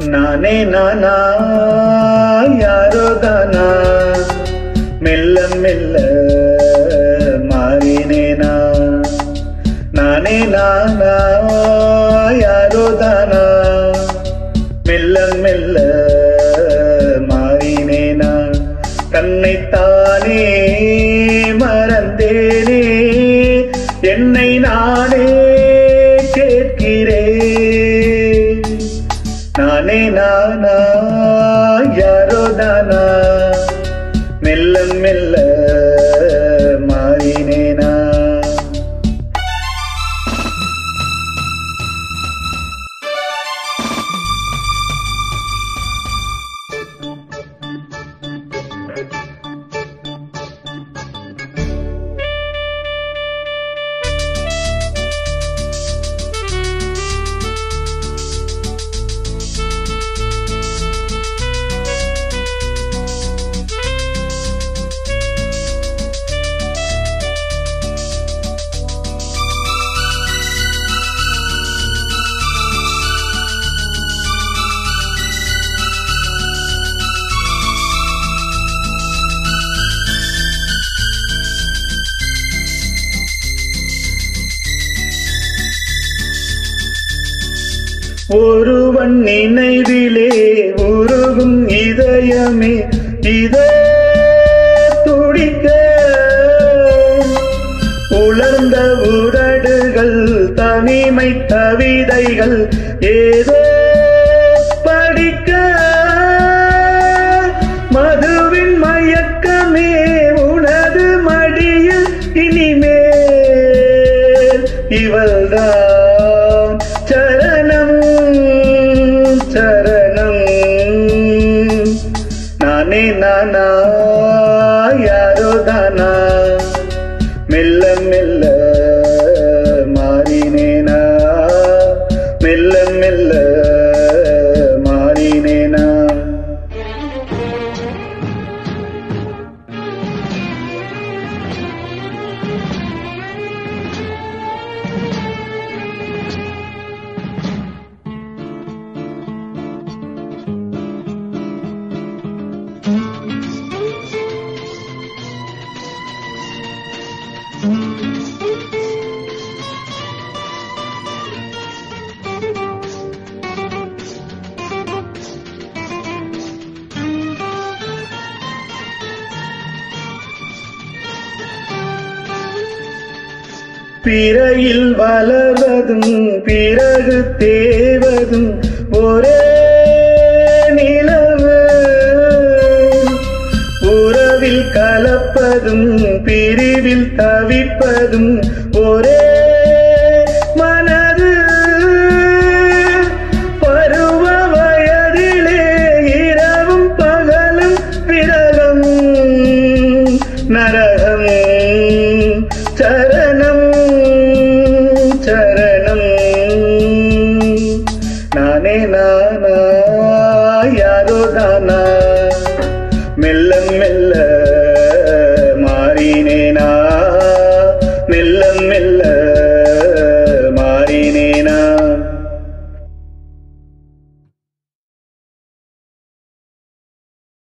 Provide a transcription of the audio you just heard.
நானே நானா யாரோ தானா? மெல்ல மெல்ல மாறினேனா நானே. நானா யாரோ தானா? மெல்ல மெல்ல மாறினேனா தன்னைத்தானே மறந்தேனே என்னை நானே ஒருவன் நினைவிலே உருகும் இதயமே இதோ துடிக்க. உலர்ந்த உரடுகள் தனிமை கவிதைகள் ஏதோ படிக்க. மதுவின் மயக்கமே உனது மடியில் இனிமேல் இவள்தான். நானே நானா யாரோ தானா பிறையில் வளர்வதும் பிறகு தேவதும் ஒரே நிலவு. உறவில் கலப்பதும் பிரிவில் தவிப்பதும் ஒரே நானா